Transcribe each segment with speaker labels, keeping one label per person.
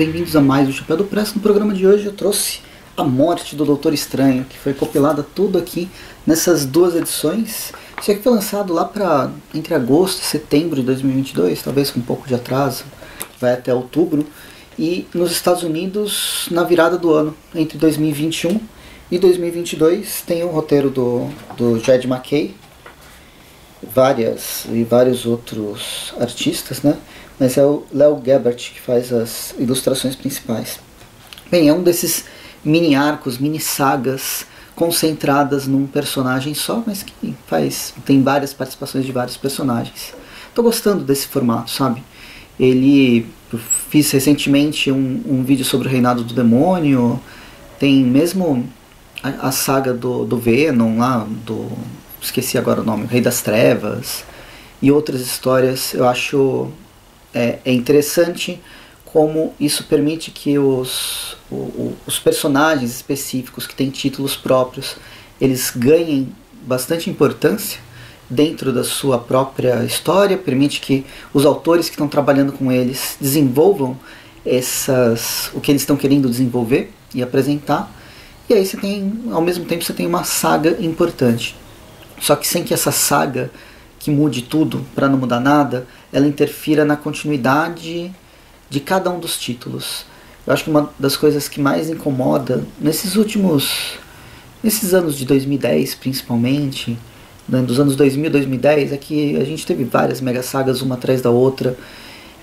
Speaker 1: bem-vindos a mais o Chapéu do Press. No programa de hoje eu trouxe a morte do Doutor Estranho, que foi compilada tudo aqui nessas duas edições. Isso aqui foi lançado lá para entre agosto e setembro de 2022, talvez com um pouco de atraso, vai até outubro. E nos Estados Unidos, na virada do ano, entre 2021 e 2022, tem o roteiro do, do Jed McKay, várias e vários outros artistas, né? Mas é o Léo Gebert que faz as ilustrações principais. Bem, é um desses mini arcos, mini sagas concentradas num personagem só, mas que faz tem várias participações de vários personagens. Estou gostando desse formato, sabe? Ele fiz recentemente um, um vídeo sobre o reinado do demônio. Tem mesmo a, a saga do, do Venom lá, do esqueci agora o nome, Rei das Trevas e outras histórias. Eu acho é, é interessante como isso permite que os, o, os personagens específicos que têm títulos próprios eles ganhem bastante importância dentro da sua própria história, permite que os autores que estão trabalhando com eles desenvolvam essas o que eles estão querendo desenvolver e apresentar. E aí você tem, ao mesmo tempo, você tem uma saga importante. Só que sem que essa saga que mude tudo para não mudar nada, ela interfira na continuidade de cada um dos títulos. Eu acho que uma das coisas que mais incomoda nesses últimos nesses anos de 2010, principalmente, né, dos anos 2000 e 2010, é que a gente teve várias mega sagas uma atrás da outra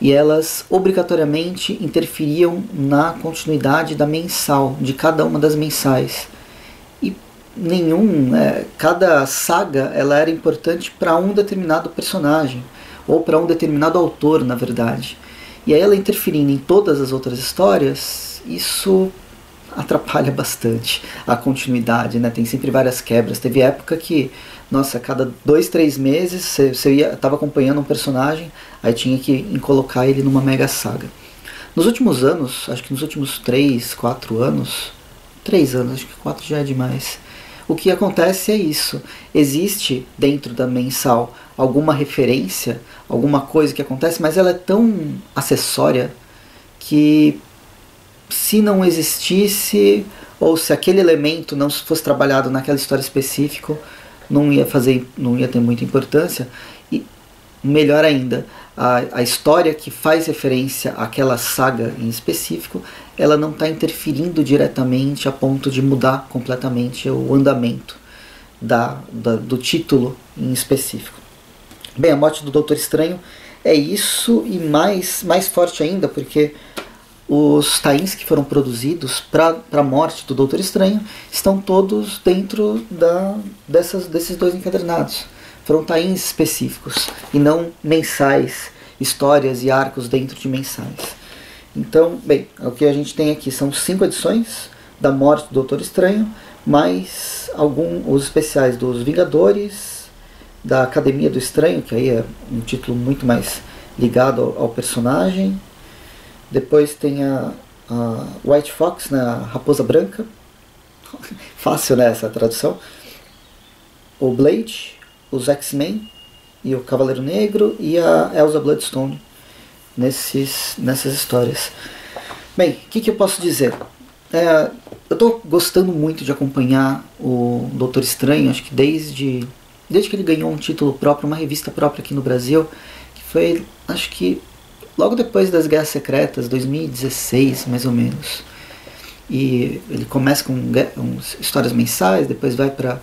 Speaker 1: e elas obrigatoriamente interferiam na continuidade da mensal, de cada uma das mensais nenhum, é, cada saga ela era importante para um determinado personagem ou para um determinado autor, na verdade. E aí ela interferindo em todas as outras histórias, isso atrapalha bastante a continuidade, né? Tem sempre várias quebras. Teve época que, nossa, cada dois, três meses você, ia, estava acompanhando um personagem, aí tinha que colocar ele numa mega saga. Nos últimos anos, acho que nos últimos três, quatro anos, três anos, acho que quatro já é demais o que acontece é isso. Existe dentro da mensal alguma referência, alguma coisa que acontece, mas ela é tão acessória que se não existisse ou se aquele elemento não fosse trabalhado naquela história específica, não ia fazer, não ia ter muita importância. E melhor ainda, a, a história que faz referência àquela saga em específico, ela não está interferindo diretamente a ponto de mudar completamente o andamento da, da, do título em específico. Bem, a morte do Doutor Estranho é isso e mais, mais forte ainda, porque os tains que foram produzidos para a morte do Doutor Estranho estão todos dentro da, dessas, desses dois encadernados foram tains específicos e não mensais, histórias e arcos dentro de mensais. Então, bem, o que a gente tem aqui são cinco edições da morte do Doutor Estranho, mais alguns os especiais dos Vingadores, da Academia do Estranho, que aí é um título muito mais ligado ao, ao personagem. Depois tem a, a, White Fox, né, a Raposa Branca. Fácil, né, essa tradução. O Blade, os X-Men e o Cavaleiro Negro e a Elsa Bloodstone nesses, nessas histórias. Bem, o que, que, eu posso dizer? É, eu estou gostando muito de acompanhar o Doutor Estranho, acho que desde, desde que ele ganhou um título próprio, uma revista própria aqui no Brasil, que foi, acho que logo depois das Guerras Secretas, 2016 mais ou menos. E ele começa com histórias mensais, depois vai para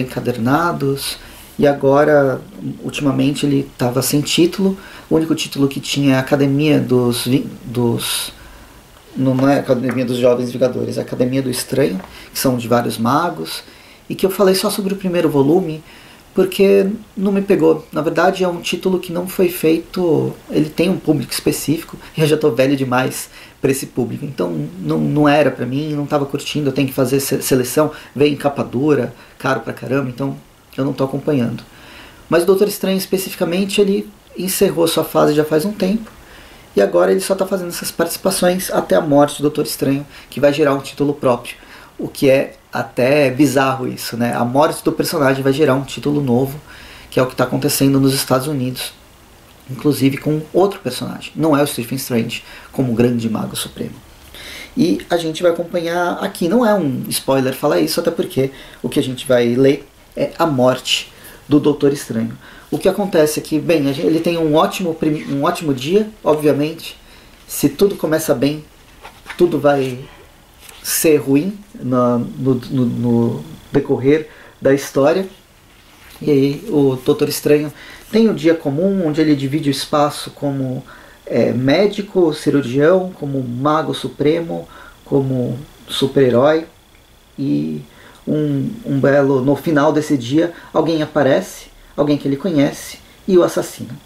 Speaker 1: encadernados e agora, ultimamente, ele estava sem título. O único título que tinha é Academia dos. dos não é Academia dos Jovens Vingadores, é Academia do Estranho, que são de vários magos. E que eu falei só sobre o primeiro volume, porque não me pegou. Na verdade, é um título que não foi feito. Ele tem um público específico, e eu já estou velho demais para esse público. Então, não, não era para mim, não estava curtindo. Eu tenho que fazer seleção, veio em capa dura, caro pra caramba, então eu não estou acompanhando. Mas o Doutor Estranho especificamente, ele encerrou sua fase já faz um tempo. E agora ele só está fazendo essas participações até a morte do Doutor Estranho, que vai gerar um título próprio. O que é até bizarro isso, né? A morte do personagem vai gerar um título novo, que é o que está acontecendo nos Estados Unidos. inclusive com outro personagem. Não é o Stephen Strange como grande mago supremo. E a gente vai acompanhar aqui, não é um spoiler falar isso, até porque o que a gente vai ler é a morte do Doutor Estranho. O que acontece é que, bem, ele tem um ótimo, um ótimo dia, obviamente. Se tudo começa bem, tudo vai ser ruim no, no, no, no decorrer da história. E aí o Doutor Estranho tem o dia comum, onde ele divide o espaço como é, médico, cirurgião, como mago supremo, como super-herói. E um, um belo. No final desse dia, alguém aparece, alguém que ele conhece, e o assassina.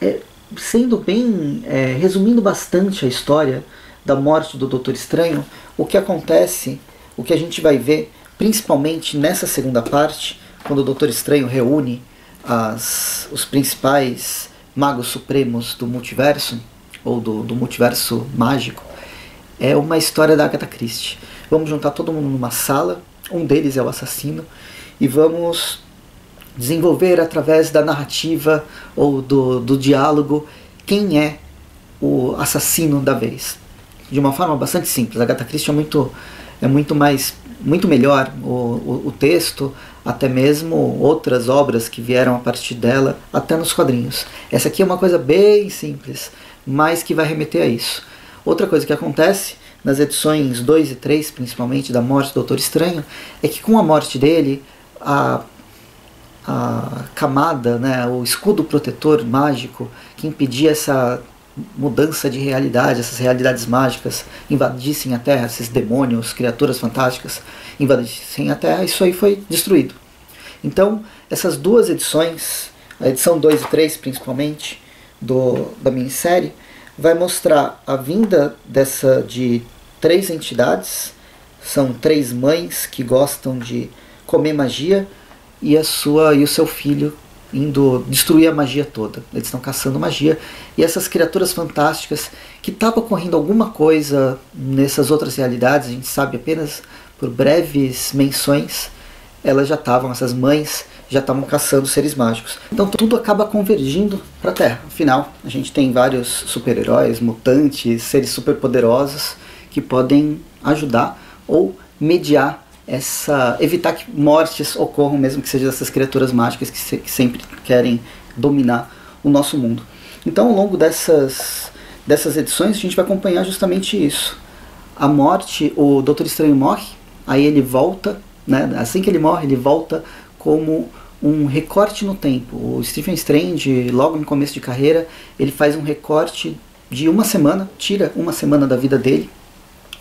Speaker 1: É, sendo bem. É, resumindo bastante a história da morte do Doutor Estranho, o que acontece, o que a gente vai ver, principalmente nessa segunda parte, quando o Doutor Estranho reúne as, os principais magos supremos do multiverso, ou do, do multiverso mágico, é uma história da Agatha Christie. Vamos juntar todo mundo numa sala, um deles é o assassino, e vamos desenvolver através da narrativa ou do, do diálogo quem é o assassino da vez. De uma forma bastante simples. A Agatha Christie é muito, é muito mais muito melhor o, o, o, texto, até mesmo outras obras que vieram a partir dela, até nos quadrinhos. Essa aqui é uma coisa bem simples, mas que vai remeter a isso. Outra coisa que acontece nas edições 2 e 3, principalmente, da morte do Doutor Estranho, é que com a morte dele, a, a camada, né, o escudo protetor mágico que impedia essa mudança de realidade, essas realidades mágicas invadissem a Terra, esses demônios, criaturas fantásticas invadissem a Terra, isso aí foi destruído. Então, essas duas edições, a edição 2 e 3 principalmente, do, da minissérie, vai mostrar a vinda dessa de três entidades, são três mães que gostam de comer magia e a sua e o seu filho indo destruir a magia toda. Eles estão caçando magia e essas criaturas fantásticas que estava ocorrendo alguma coisa nessas outras realidades, a gente sabe apenas por breves menções, elas já estavam essas mães já estavam caçando seres mágicos. Então tudo acaba convergindo para a Terra. Afinal, a gente tem vários super-heróis, mutantes, seres superpoderosos que podem ajudar ou mediar essa evitar que mortes ocorram mesmo que sejam dessas criaturas mágicas que, se, que sempre querem dominar o nosso mundo. Então, ao longo dessas dessas edições, a gente vai acompanhar justamente isso. A morte, o Doutor Estranho morre, aí ele volta, né? Assim que ele morre, ele volta como um recorte no tempo. O Stephen Strange, logo no começo de carreira, ele faz um recorte de uma semana, tira uma semana da vida dele,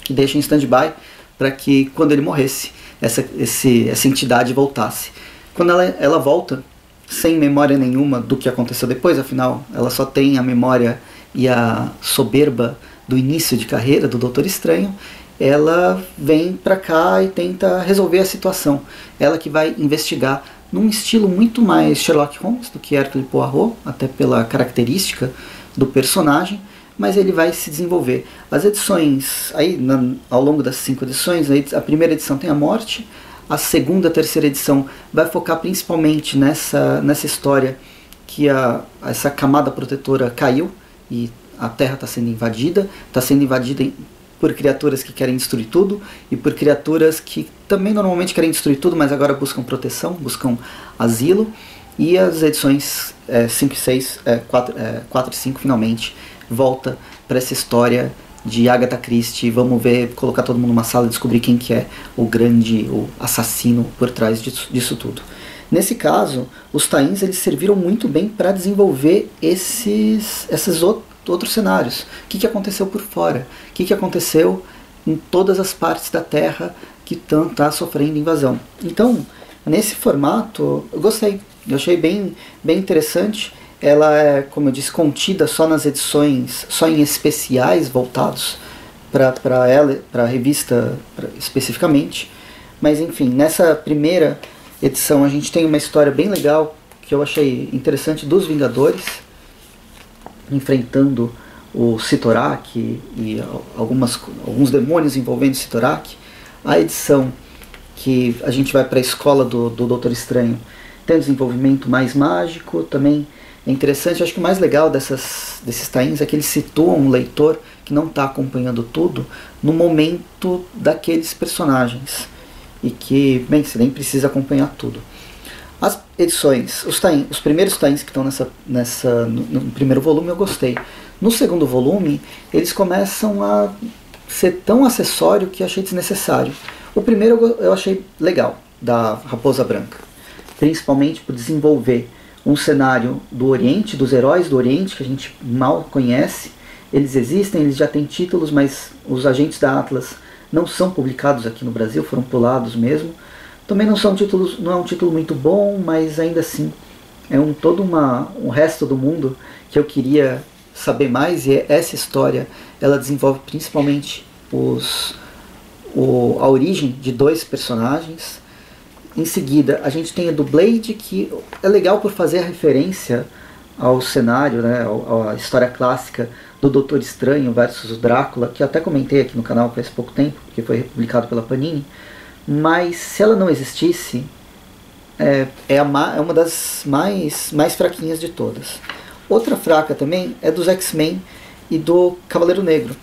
Speaker 1: que deixa em stand-by para que quando ele morresse, essa, esse, essa entidade voltasse. Quando ela, ela volta, sem memória nenhuma do que aconteceu depois, afinal, ela só tem a memória e a soberba do início de carreira do Doutor Estranho, ela vem para cá e tenta resolver a situação. Ela que vai investigar num estilo muito mais Sherlock Holmes do que Hercule Poirot, até pela característica do personagem, mas ele vai se desenvolver. As edições, aí na, ao longo das cinco edições, a primeira edição tem a morte, a segunda, a terceira edição vai focar principalmente nessa, nessa história que a, essa camada protetora caiu e a Terra está sendo invadida, está sendo invadida por criaturas que querem destruir tudo e por criaturas que também normalmente querem destruir tudo, mas agora buscam proteção, buscam asilo. E as edições 5 é, e 6, 4, é, 4 é, e 5 finalmente volta para essa história de Agatha Christie. Vamos ver, colocar todo mundo numa sala e descobrir quem que é o grande o assassino por trás disso, disso tudo. Nesse caso, os tains eles serviram muito bem para desenvolver esses, esses outros outros cenários. O que, que aconteceu por fora? O que, que aconteceu em todas as partes da Terra que estão tá sofrendo invasão? Então, nesse formato, eu gostei. Eu achei bem, bem interessante. Ela é, como eu disse, contida só nas edições, só em especiais voltados para ela, para a revista pra, especificamente. Mas enfim, nessa primeira edição a gente tem uma história bem legal que eu achei interessante dos Vingadores enfrentando o Sitorak e algumas, alguns demônios envolvendo o Sitorak. A edição que a gente vai para a escola do, do Doutor Estranho tem um desenvolvimento mais mágico, também é interessante. Acho que o mais legal dessas, desses tains é que eles situam um leitor que não está acompanhando tudo no momento daqueles personagens e que, bem, você nem precisa acompanhar tudo. As edições, os, tain, os primeiros tains que estão nessa, nessa, no, no, primeiro volume eu gostei. No segundo volume, eles começam a ser tão acessório que achei desnecessário. O primeiro eu achei legal, da Raposa Branca, principalmente por desenvolver um cenário do Oriente, dos heróis do Oriente, que a gente mal conhece. Eles existem, eles já têm títulos, mas os agentes da Atlas não são publicados aqui no Brasil, foram pulados mesmo. Também não são títulos, não é um título muito bom, mas ainda assim é um todo uma um resto do mundo que eu queria saber mais e essa história ela desenvolve principalmente os o, a origem de dois personagens. Em seguida, a gente tem a do Blade, que é legal por fazer referência ao cenário, né, à história clássica do Doutor Estranho versus o Drácula, que até comentei aqui no canal faz pouco tempo, que foi publicado pela Panini. Mas se ela não existisse, é, é, é uma das mais, mais fraquinhas de todas. Outra fraca também é dos X-Men e do Cavaleiro Negro.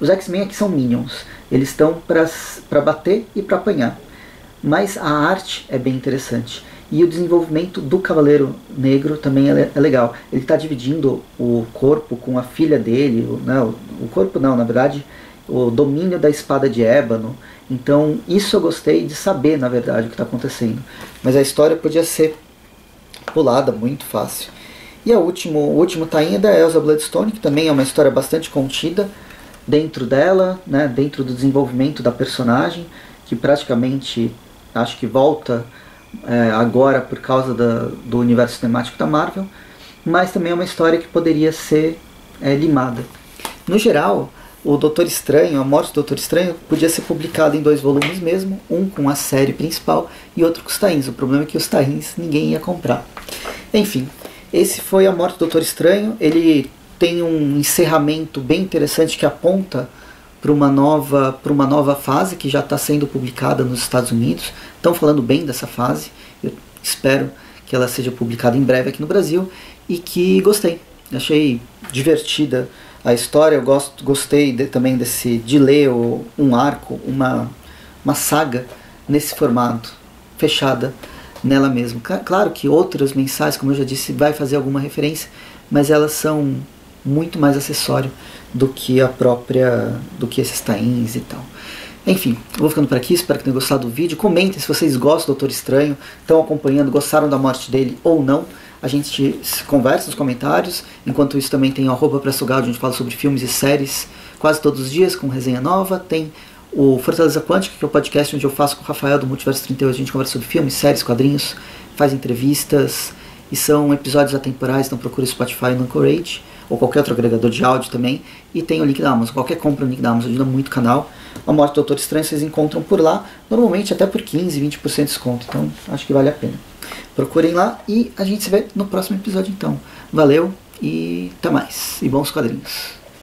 Speaker 1: Os X-Men aqui são Minions. Eles estão para bater e para apanhar. Mas a arte é bem interessante. E o desenvolvimento do Cavaleiro Negro também é, é legal. Ele está dividindo o corpo com a filha dele. O, não, né, o corpo não, na verdade, o domínio da espada de ébano. Então, isso eu gostei de saber, na verdade, o que está acontecendo. Mas a história podia ser pulada muito fácil. E a último, o último tainha da Elsa Bloodstone, que também é uma história bastante contida dentro dela, né, dentro do desenvolvimento da personagem, que praticamente acho que volta é, agora por causa da, do universo cinemático da Marvel, mas também é uma história que poderia ser é, limada. No geral, o Doutor Estranho, a morte do Doutor Estranho, podia ser publicado em dois volumes mesmo, um com a série principal e outro com os tains. O problema é que os tains ninguém ia comprar. Enfim, esse foi a morte do Doutor Estranho. Ele tem um encerramento bem interessante que aponta para uma nova para uma nova fase que já está sendo publicada nos Estados Unidos. Estão falando bem dessa fase. Eu espero que ela seja publicada em breve aqui no Brasil e que gostei. Achei divertida a história. Eu gosto, gostei de, também desse de ler um arco, uma uma saga nesse formato fechada nela mesma. Claro que outras mensagens, como eu já disse, vai fazer alguma referência, mas elas são muito mais acessório do que a própria, do que esses tains e tal. Enfim, vou ficando por aqui, espero que tenham gostado do vídeo. Comentem se vocês gostam do Doutor Estranho, estão acompanhando, gostaram da morte dele ou não. A gente conversa nos comentários. Enquanto isso, também tem o arroba onde a gente fala sobre filmes e séries quase todos os dias, com resenha nova. Tem o Fortaleza Quântica, que é o podcast onde eu faço com o Rafael do Multiverso 38. A gente conversa sobre filmes, séries, quadrinhos, faz entrevistas. E são episódios atemporais, então procure Spotify no Anchorage ou qualquer outro agregador de áudio também. E tem o link da Amazon. Qualquer compra no link da Amazon ajuda muito o canal. A Morte do Doutor Estranho vocês encontram por lá, normalmente até por 15, 20% de desconto. Então acho que vale a pena. Procurem lá e a gente se vê no próximo episódio então. Valeu e até mais. E bons quadrinhos.